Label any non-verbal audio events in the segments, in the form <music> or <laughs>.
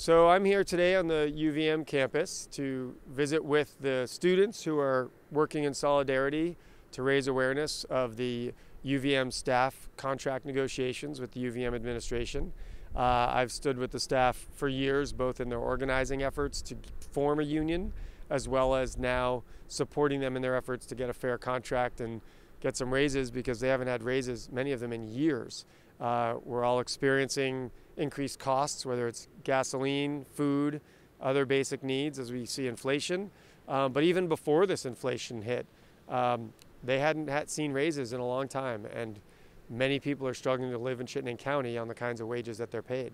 So I'm here today on the UVM campus to visit with the students who are working in solidarity to raise awareness of the UVM staff contract negotiations with the UVM administration. Uh, I've stood with the staff for years, both in their organizing efforts to form a union, as well as now supporting them in their efforts to get a fair contract and get some raises because they haven't had raises, many of them in years. Uh, we're all experiencing increased costs, whether it's gasoline, food, other basic needs as we see inflation. Um, but even before this inflation hit, um, they hadn't had seen raises in a long time, and many people are struggling to live in Chittenden County on the kinds of wages that they're paid.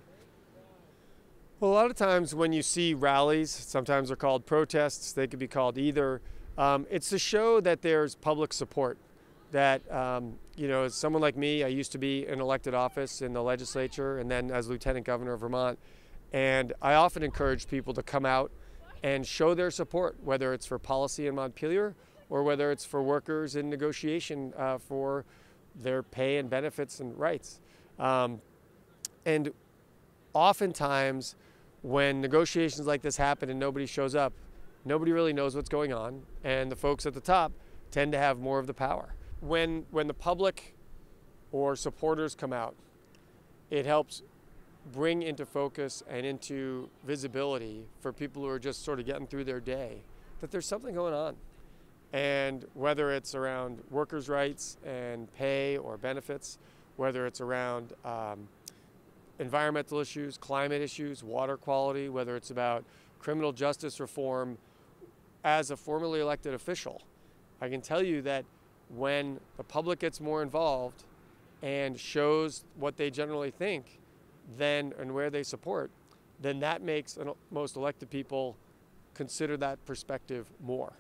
Well, a lot of times when you see rallies, sometimes they're called protests, they could be called either. Um, it's to show that there's public support. That, um, you know, as someone like me, I used to be in elected office in the legislature and then as lieutenant governor of Vermont. And I often encourage people to come out and show their support, whether it's for policy in Montpelier or whether it's for workers in negotiation uh, for their pay and benefits and rights. Um, and oftentimes, when negotiations like this happen and nobody shows up, nobody really knows what's going on, and the folks at the top tend to have more of the power. When, when the public or supporters come out, it helps bring into focus and into visibility for people who are just sort of getting through their day that there's something going on. And whether it's around workers' rights and pay or benefits, whether it's around um, environmental issues, climate issues, water quality, whether it's about criminal justice reform, as a formerly elected official, I can tell you that when the public gets more involved and shows what they generally think, then and where they support, then that makes most elected people consider that perspective more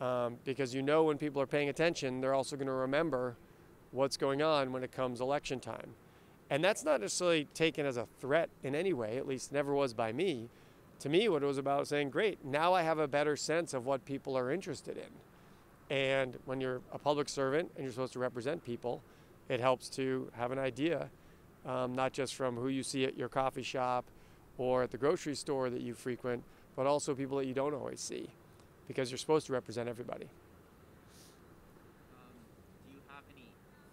um, because you know when people are paying attention, they're also going to remember what's going on when it comes election time. And that's not necessarily taken as a threat in any way, at least never was by me. To me, what it was about saying, great, now I have a better sense of what people are interested in. And when you're a public servant and you're supposed to represent people, it helps to have an idea, um, not just from who you see at your coffee shop or at the grocery store that you frequent, but also people that you don't always see because you're supposed to represent everybody. Um, do you have any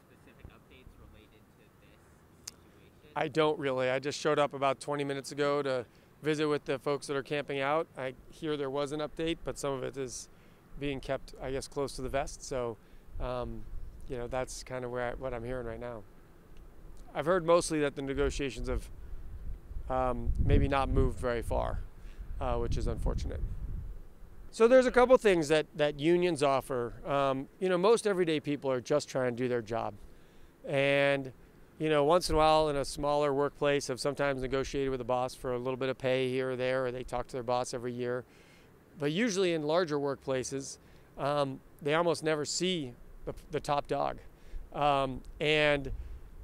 specific updates related to this situation? I don't really. I just showed up about 20 minutes ago to visit with the folks that are camping out. I hear there was an update, but some of it is being kept, I guess, close to the vest. So, um, you know, that's kind of where I, what I'm hearing right now. I've heard mostly that the negotiations have um, maybe not moved very far, uh, which is unfortunate. So there's a couple things that, that unions offer. Um, you know, most everyday people are just trying to do their job. And, you know, once in a while in a smaller workplace have sometimes negotiated with a boss for a little bit of pay here or there, or they talk to their boss every year. But usually in larger workplaces, um, they almost never see the, the top dog. Um, and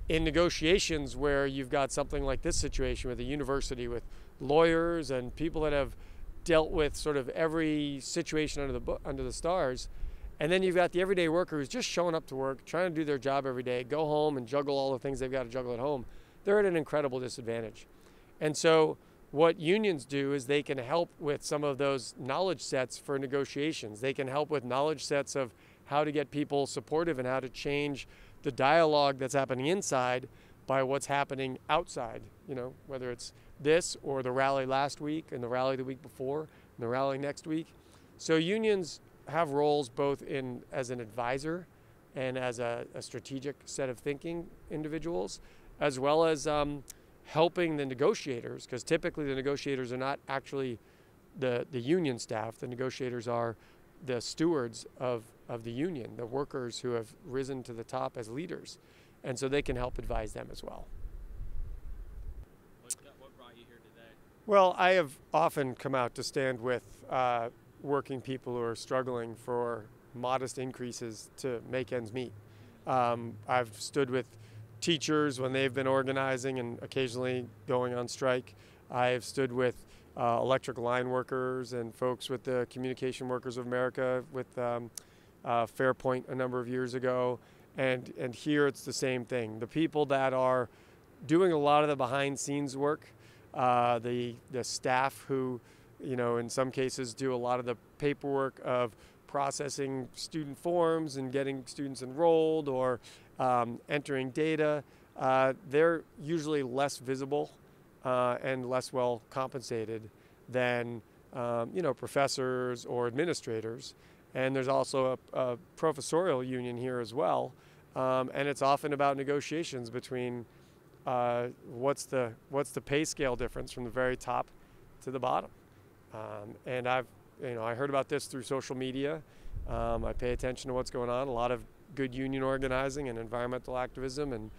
in negotiations where you've got something like this situation with a university with lawyers and people that have dealt with sort of every situation under the under the stars. And then you've got the everyday worker who's just showing up to work, trying to do their job every day, go home and juggle all the things they've got to juggle at home. They're at an incredible disadvantage. And so what unions do is they can help with some of those knowledge sets for negotiations. They can help with knowledge sets of how to get people supportive and how to change the dialogue that's happening inside by what's happening outside, you know, whether it's this or the rally last week and the rally the week before and the rally next week. So unions have roles both in as an advisor and as a, a strategic set of thinking individuals, as well as um, helping the negotiators, because typically the negotiators are not actually the, the union staff. The negotiators are the stewards of, of the union, the workers who have risen to the top as leaders. And so they can help advise them as well. Well, I have often come out to stand with uh, working people who are struggling for modest increases to make ends meet. Um, I've stood with teachers when they've been organizing and occasionally going on strike. I've stood with uh, electric line workers and folks with the Communication Workers of America with um, uh, Fairpoint a number of years ago. And, and here it's the same thing. The people that are doing a lot of the behind scenes work uh, the the staff who, you know, in some cases do a lot of the paperwork of processing student forms and getting students enrolled or um, entering data. Uh, they're usually less visible uh, and less well compensated than um, you know professors or administrators. And there's also a, a professorial union here as well, um, and it's often about negotiations between uh, what's the what's the pay scale difference from the very top to the bottom. Um, and I've you know I heard about this through social media. Um, I pay attention to what's going on. A lot of good union organizing and environmental activism and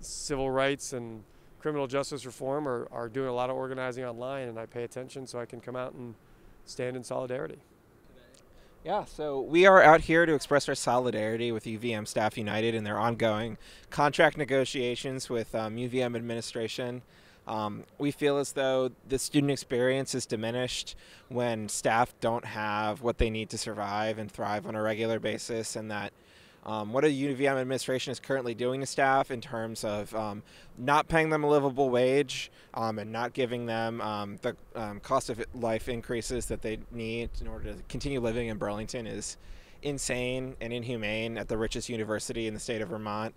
civil rights and criminal justice reform are, are doing a lot of organizing online, and I pay attention so I can come out and stand in solidarity. Yeah, so we are out here to express our solidarity with UVM Staff United in their ongoing contract negotiations with um, UVM administration. Um, we feel as though the student experience is diminished when staff don't have what they need to survive and thrive on a regular basis, and that um, what a UVM administration is currently doing to staff in terms of um, not paying them a livable wage um, and not giving them um, the um, cost of life increases that they need in order to continue living in Burlington is insane and inhumane at the richest university in the state of Vermont.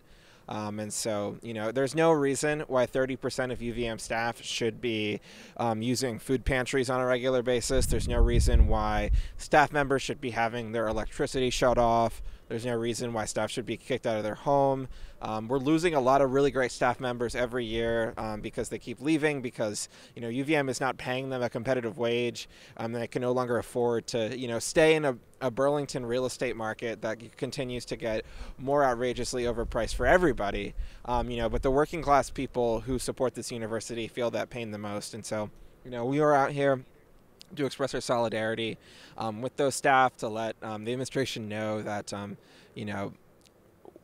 Um, and so, you know, there's no reason why 30% of UVM staff should be um, using food pantries on a regular basis. There's no reason why staff members should be having their electricity shut off there's no reason why staff should be kicked out of their home. Um, we're losing a lot of really great staff members every year um, because they keep leaving because you know UVM is not paying them a competitive wage. Um, they can no longer afford to you know stay in a, a Burlington real estate market that continues to get more outrageously overpriced for everybody. Um, you know, but the working class people who support this university feel that pain the most, and so you know we are out here to express our solidarity um, with those staff to let um, the administration know that um, you know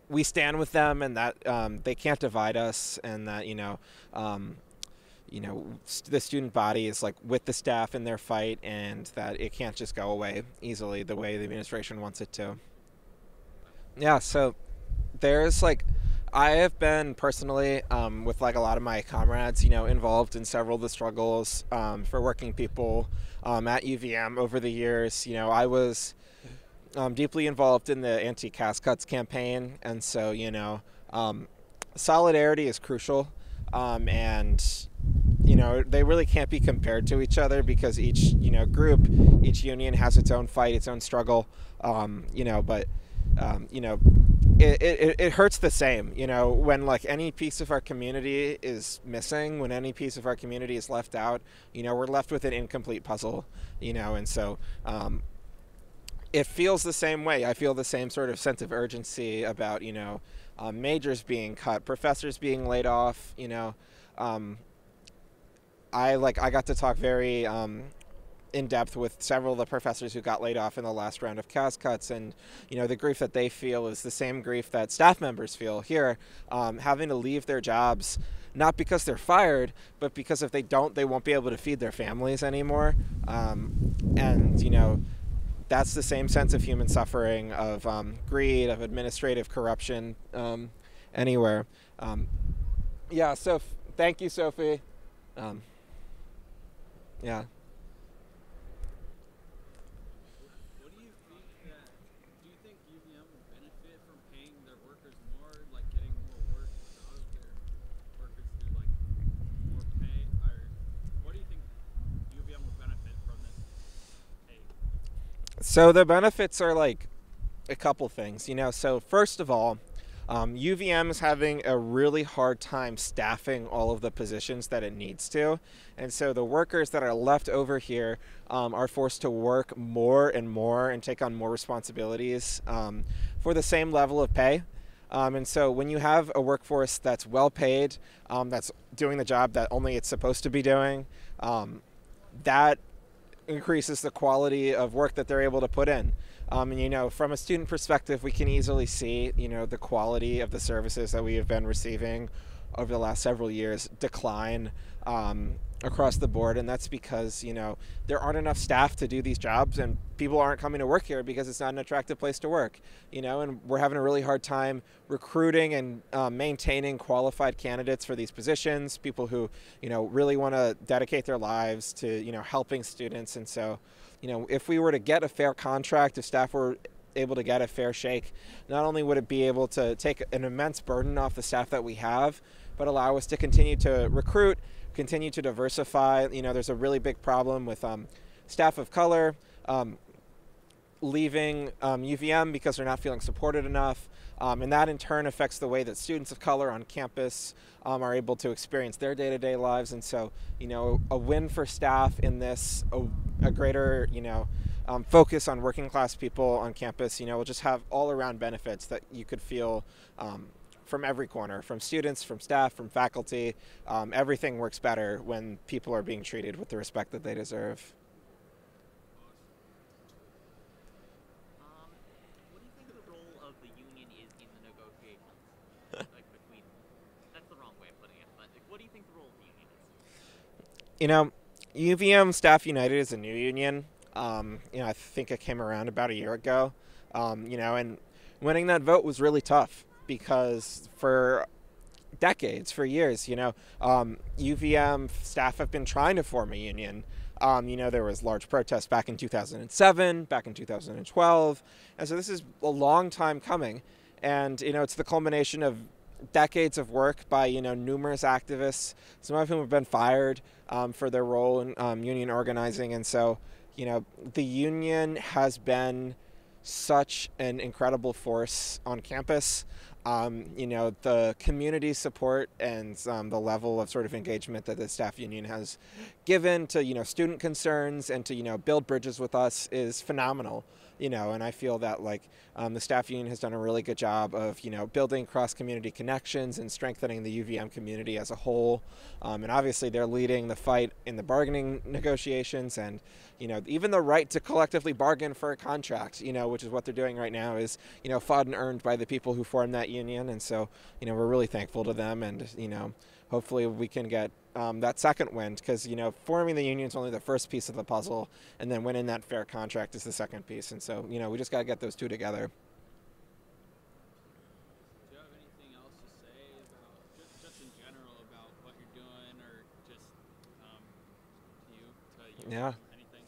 we stand with them and that um, they can't divide us and that you know um, you know the student body is like with the staff in their fight and that it can't just go away easily the way the administration wants it to. Yeah so there's like I have been personally, um, with like a lot of my comrades, you know, involved in several of the struggles um, for working people um, at UVM over the years. You know, I was um, deeply involved in the anti-CAS cuts campaign, and so you know, um, solidarity is crucial, um, and you know they really can't be compared to each other because each you know group, each union has its own fight, its own struggle. you know, but you know it, it, it hurts the same, you know, when like any piece of our community is missing, when any piece of our community is left out, you know, we're left with an incomplete puzzle, you know, and so um, it feels the same way. I feel the same sort of sense of urgency about, you know, um, majors being cut, professors being laid off, you know. Um, I like I got to talk very um, in depth with several of the professors who got laid off in the last round of CAS cuts, and you know the grief that they feel is the same grief that staff members feel here, um, having to leave their jobs not because they're fired, but because if they don't, they won't be able to feed their families anymore, um, and you know that's the same sense of human suffering, of um, greed, of administrative corruption um, anywhere. Um, yeah, so thank you, Sophie. Um, yeah. So the benefits are like a couple things, you know. So first of all, um, UVM is having a really hard time staffing all of the positions that it needs to. And so the workers that are left over here um, are forced to work more and more and take on more responsibilities um, for the same level of pay. Um, and so when you have a workforce that's well paid, um, that's doing the job that only it's supposed to be doing, um, that increases the quality of work that they're able to put in. Um, and you know, from a student perspective, we can easily see you know the quality of the services that we have been receiving over the last several years decline um, across the board, and that's because you know there aren't enough staff to do these jobs, and people aren't coming to work here because it's not an attractive place to work. You know, and we're having a really hard time recruiting and uh, maintaining qualified candidates for these positions. People who you know really want to dedicate their lives to you know helping students, and so you know if we were to get a fair contract, if staff were able to get a fair shake, not only would it be able to take an immense burden off the staff that we have, but allow us to continue to recruit continue to diversify. You know, there's a really big problem with um, staff of color um, leaving um, UVM because they're not feeling supported enough. Um, and that in turn affects the way that students of color on campus um, are able to experience their day to day lives. And so, you know, a win for staff in this, a, a greater, you know, um, focus on working class people on campus, you know, will just have all around benefits that you could feel from every corner, from students, from staff, from faculty. Um, everything works better when people are being treated with the respect that they deserve. Um, what do you think the role of the union is in the negotiations? <laughs> like between, that's the wrong way of putting it, but like, what do you think the role of the union is? You know, UVM Staff United is a new union. Um, you know, I think it came around about a year ago. Um, you know, and winning that vote was really tough because for decades, for years, you know, um, UVM staff have been trying to form a union. Um, you know, there was large protests back in 2007, back in 2012, and so this is a long time coming. And you know, it's the culmination of decades of work by you know numerous activists, some of whom have been fired um, for their role in um, union organizing, and so you know, the union has been such an incredible force on campus um, you know, the community support and um, the level of sort of engagement that the staff union has given to, you know, student concerns and to, you know, build bridges with us is phenomenal, you know, and I feel that like um, the staff union has done a really good job of, you know, building cross community connections and strengthening the UVM community as a whole. Um, and obviously they're leading the fight in the bargaining negotiations and, you know, even the right to collectively bargain for a contract, you know, which is what they're doing right now is, you know, fought and earned by the people who formed that union. And so, you know, we're really thankful to them and, you know, hopefully we can get um, that second win because, you know, forming the union is only the first piece of the puzzle and then winning that fair contract is the second piece. And so, you know, we just got to get those two together. Do you have anything else to say about just, just in general about what you're doing, or just um, you, you? Yeah. Anything?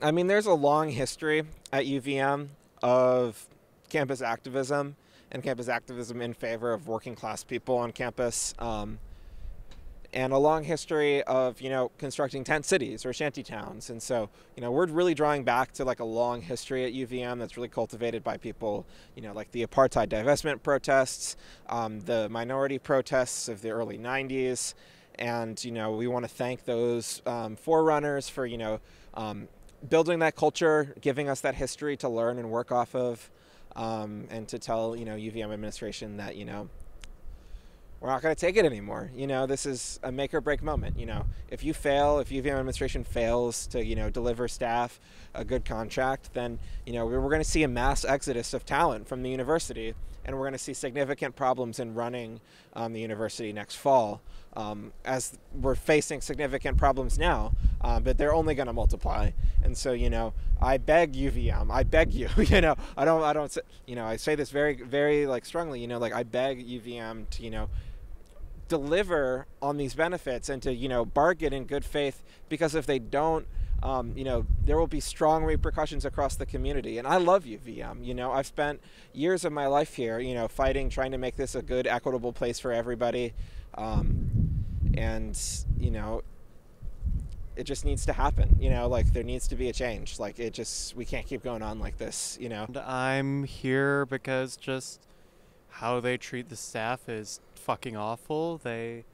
I mean, there's a long history at UVM of campus activism and campus activism in favor of working class people on campus. Um, and a long history of you know constructing tent cities or shanty towns. And so you know we're really drawing back to like a long history at uvm that's really cultivated by people you know like the apartheid divestment protests um, the minority protests of the early 90s and you know we want to thank those um, forerunners for you know um, building that culture giving us that history to learn and work off of um, and to tell you know uvm administration that you know we're not going to take it anymore. You know, this is a make or break moment. You know, if you fail, if UVM administration fails to, you know, deliver staff a good contract, then, you know, we're going to see a mass exodus of talent from the university, and we're going to see significant problems in running um, the university next fall. Um, as we're facing significant problems now, um, but they're only going to multiply. And so, you know, I beg UVM, I beg you, <laughs> you know, I don't, I don't, you know, I say this very, very like strongly, you know, like I beg UVM to, you know, deliver on these benefits and to you know bargain in good faith because if they don't um, you know there will be strong repercussions across the community. And i love uvm you know? I've spent years of my life here you know fighting trying to make this a good equitable place for everybody. Um, and you know it just needs to happen you know? Like there needs to be a change. Like it just we can't keep going on like this you know? I'm here because just how they treat the staff is fucking awful. They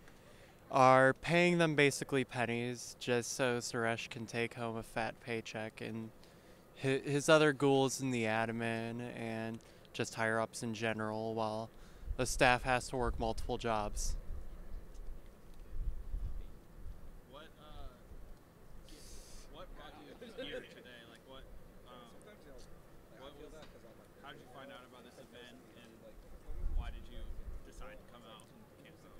are paying them basically pennies just so Suresh can take home a fat paycheck and his other ghouls in the admin and just higher ups in general while the staff has to work multiple jobs. What uh, what brought you here today? Like what um, what was, how did you find out about this event, and why did you decide to come out and cancel?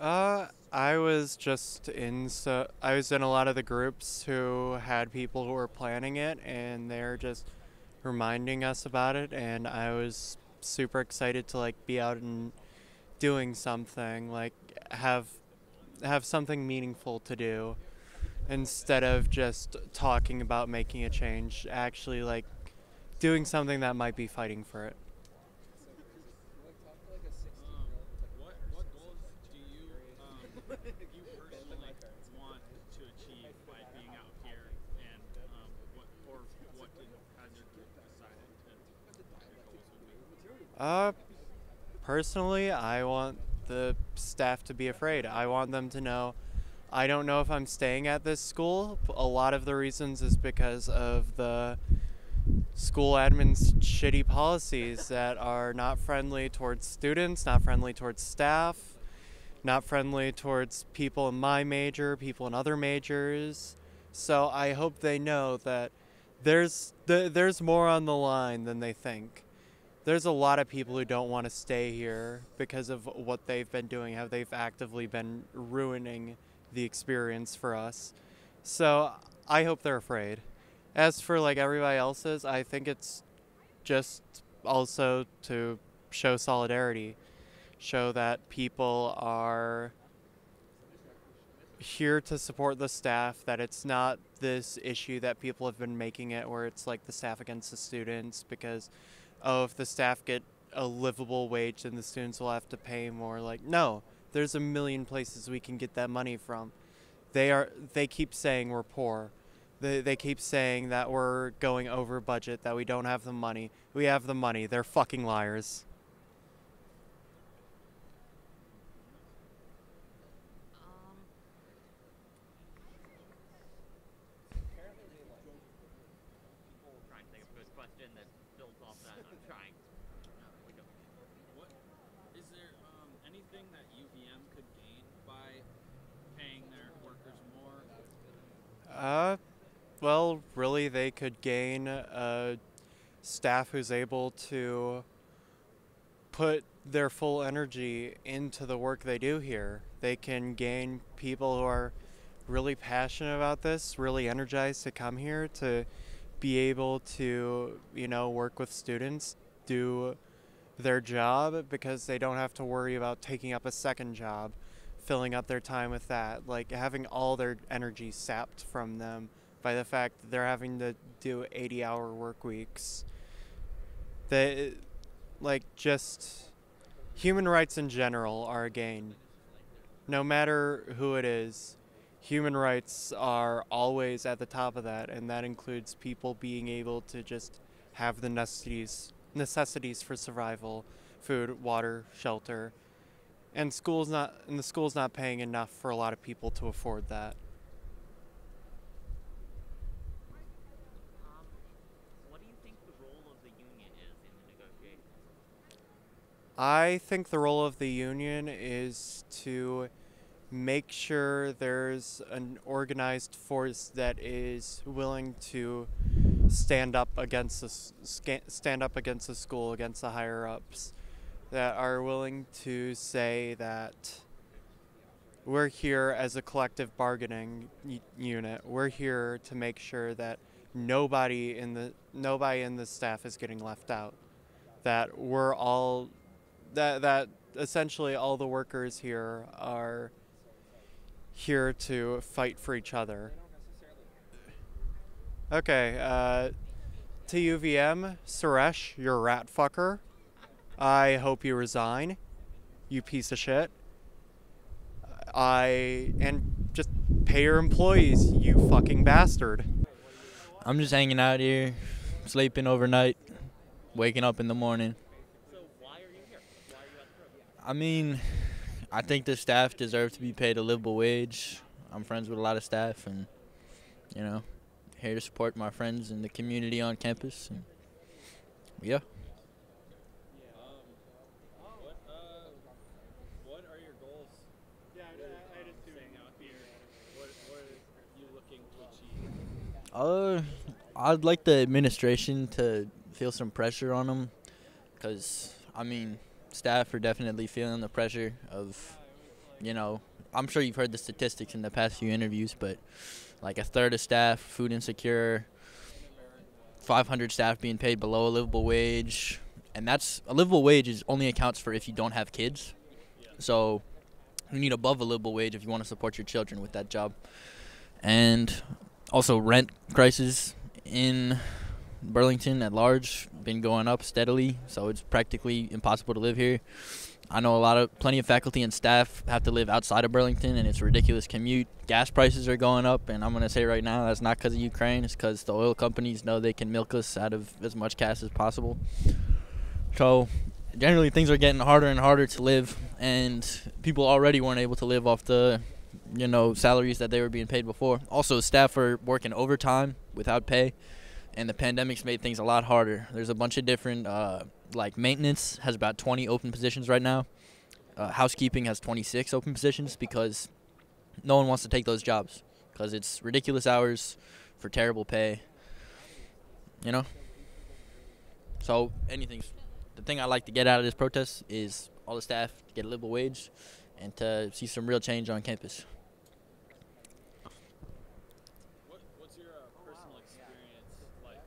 Uh, I was just in so I was in a lot of the groups who had people who were planning it, and they're just reminding us about it, and I was super excited to like be out and doing something, like have have something meaningful to do instead of just talking about making a change, actually like doing something that might be fighting for it. Um, what what goals do you um, you personally want to achieve by being out here, and um, what or what did, has your group decided to your goals would be? Uh, personally, I want the staff to be afraid. I want them to know. I don't know if I'm staying at this school. A lot of the reasons is because of the school admin's shitty policies that are not friendly towards students, not friendly towards staff, not friendly towards people in my major, people in other majors. So I hope they know that there's th- there's more on the line than they think there's a lot of people who don't want to stay here because of what they've been doing, how they've actively been ruining the experience for us. So I hope they're afraid. As for like everybody else's, I think it's just also to show solidarity, show that people are here to support the staff, that it's not this issue that people have been making it where it's like the staff against the students because oh, if the staff get a livable wage, then the students will have to pay more. Like, no, there's a million places we can get that money from. They are. They keep saying we're poor. They, they keep saying that we're going over budget, that we don't have the money. We have the money. They're fucking liars. Um, trying to think of a good question that builds off that. I'm trying. No, we go. What is there um, anything that UVM could gain by paying their workers more? Uh, well, really, they could gain a staff who's able to put their full energy into the work they do here. They can gain people who are really passionate about this, really energized to come here to be able to, you know, work with students, do their job because they don't have to worry about taking up a second job, filling up their time with that, like having all their energy sapped from them by the fact that they're having to do 80 hour work weeks. They, like, just human rights in general are a gain. No matter who it is, human rights are always at the top of that, and that includes people being able to just have the necessities necessities for survival, food, water, shelter. And school's not and the school's not paying enough for a lot of people to afford that. Um, what do you think the role of the union is in the negotiations? I think the role of the union is to make sure there's an organized force that is willing to stand up against the stand up against the school, against the higher ups, that are willing to say that we're here as a collective bargaining unit. We're here to make sure that nobody in the nobody in the staff is getting left out. That we're all that that essentially all the workers here are here to fight for each other. Okay, uh, to UVM, Suresh, you're rat fucker. I hope you resign, you piece of shit. I and just pay your employees, you fucking bastard. I'm just hanging out here, sleeping overnight, waking up in the morning. So why are you here? Why are you at the group? I mean, I think the staff deserve to be paid a livable wage. I'm friends with a lot of staff, and you know, here to support my friends and the community on campus. And yeah, what are your goals? Yeah, I, just staying out here. What what are you looking to achieve? uh, I'd like the administration to feel some pressure on them, cause I mean, staff are definitely feeling the pressure of, you know, I'm sure you've heard the statistics in the past few interviews, but like a third of staff food insecure, 500 staff being paid below a livable wage, and that's a livable wage is only accounts for if you don't have kids. So you need above a livable wage if you want to support your children with that job. And also rent crisis in Burlington at large been going up steadily, so it's practically impossible to live here. I know a lot of plenty of faculty and staff have to live outside of Burlington, and it's ridiculous commute. Gas prices are going up, and I'm gonna say right now that's not because of Ukraine. It's because the oil companies know they can milk us out of as much gas as possible. So generally, things are getting harder and harder to live, and people already weren't able to live off the, you know, salaries that they were being paid before. Also, staff are working overtime without pay, and the pandemic's made things a lot harder. There's a bunch of different. Uh, like maintenance has about 20 open positions right now. Uh, housekeeping has 26 open positions because no one wants to take those jobs because it's ridiculous hours for terrible pay. You know. So anything. The thing I like to get out of this protest is all the staff to get a livable wage, and to see some real change on campus. What, what's your uh, personal experience like?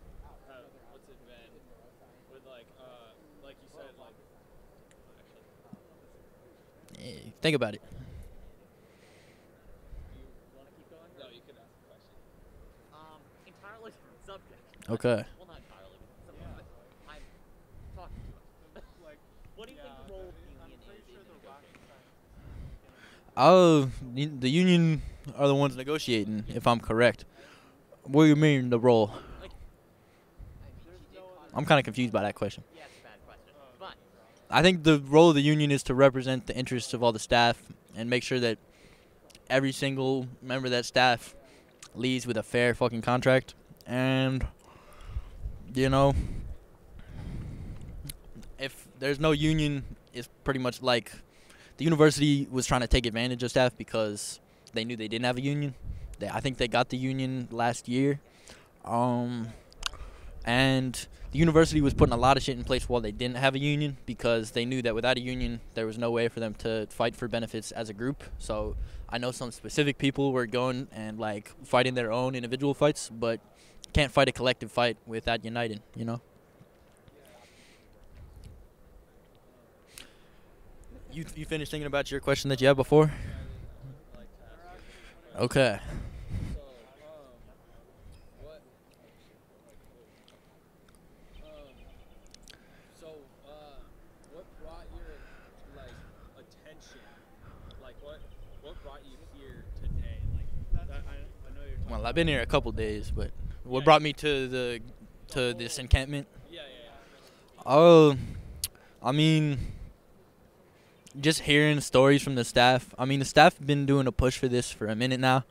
How, what's it been with like, uh, like you said, like, actually, Eh, Think about it. You want to keep going? no, you could ask a question. Um, entirely about subject. Okay. Well, not entirely. Of it. I'm talking too much. like, what do you think the role of the union is in the? Oh, the union are the ones negotiating, if I'm correct. What do you mean the role? I'm kind of confused by that. Yeah, question. I think the role of the union is to represent the interests of all the staff and make sure that every single member of that staff leaves with a fair fucking contract. And, you know, if there's no union, it's pretty much like the university was trying to take advantage of staff because they knew they didn't have a union. They, I think they got the union last year. Um, and the university was putting a lot of shit in place while they didn't have a union because they knew that without a union there was no way for them to fight for benefits as a group. So i know some specific people were going and like fighting their own individual fights but can't fight a collective fight without uniting you know? You, you finished thinking about your question that you had before? Okay So, um, what? Um, so, uh, what brought your like attention? Like, what what brought you here today? Like, that, I, I know you're. Talking well i've been here a couple days but what brought me to the to this encampment Yeah, yeah, yeah. Oh, I mean, just hearing stories from the staff. I mean, the staff been doing a push for this for a minute now.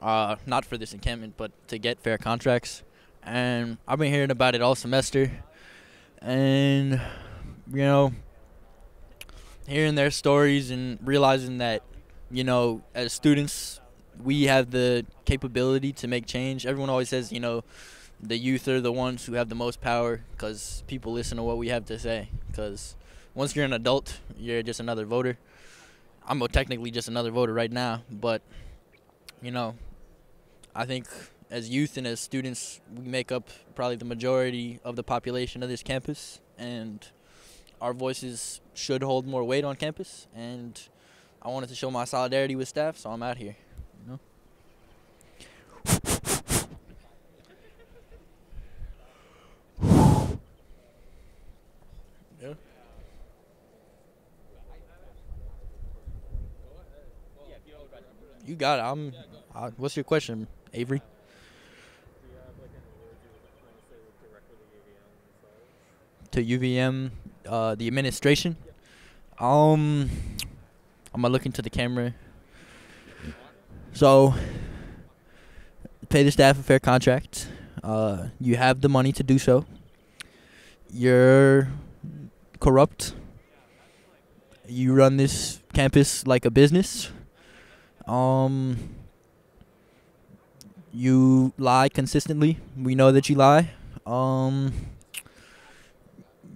Uh, not for this encampment, but to get fair contracts. And I've been hearing about it all semester. And, you know, hearing their stories and realizing that, you know, as students, we have the capability to make change. Everyone always says, you know, the youth are the ones who have the most power because people listen to what we have to say. Because once you're an adult, you're just another voter. I'm technically just another voter right now, but you know, I think as youth and as students, we make up probably the majority of the population of this campus, and our voices should hold more weight on campus. And I wanted to show my solidarity with staff, so I'm out here. You know. Yeah. You got it. I'm. What's your question, Avery? To UVM, uh, the administration. Um, I'm gonna look into the camera. So, pay the staff a fair contract. Uh, you have the money to do so. You're corrupt. You run this campus like a business. Um, you lie consistently. We know that you lie. Um,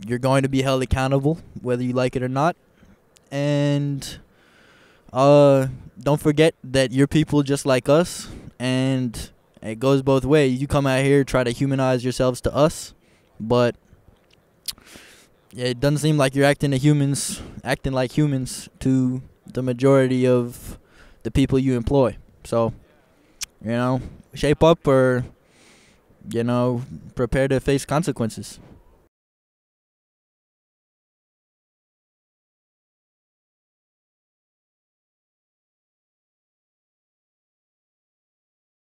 you're going to be held accountable whether you like it or not. And uh, don't forget that you're people just like us, and it goes both ways. You come out here try to humanize yourselves to us, but it doesn't seem like you're acting to humans, acting like humans to the majority of the people you employ. So, you know, shape up or you know, prepare to face consequences.